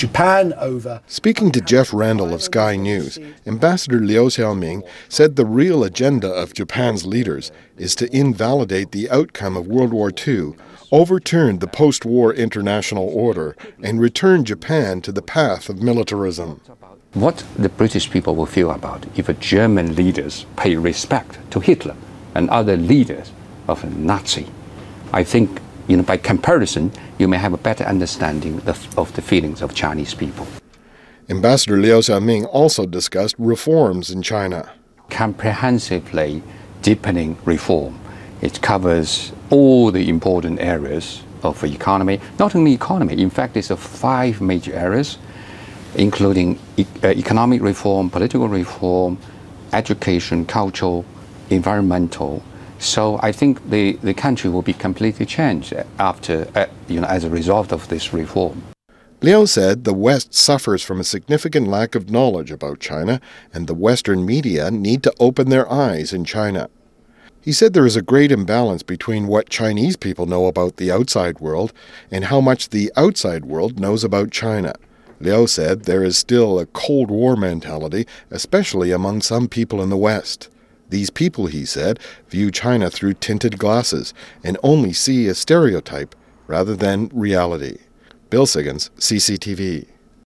Japan over. Speaking to Jeff Randall of Sky News, Ambassador Liu Xiaoming said the real agenda of Japan's leaders is to invalidate the outcome of World War II, overturn the post war international order, and return Japan to the path of militarism. What the British people will feel about if German leaders pay respect to Hitler and other leaders of Nazi, I think you know, by comparison, you may have a better understanding of, the feelings of Chinese people. Ambassador Liu Xiaoming also discussed reforms in China. Comprehensively deepening reform. It covers all the important areas of the economy, not only economy, in fact, it's of five major areas, including e uh, economic reform, political reform, education, cultural, environmental, so I think the, the country will be completely changed after, uh, you know, as a result of this reform. Liu said the West suffers from a significant lack of knowledge about China, and the Western media need to open their eyes in China. He said there is a great imbalance between what Chinese people know about the outside world and how much the outside world knows about China. Liu said there is still a Cold War mentality, especially among some people in the West. These people, he said, view China through tinted glasses and only see a stereotype rather than reality. Bill Siggins, CCTV.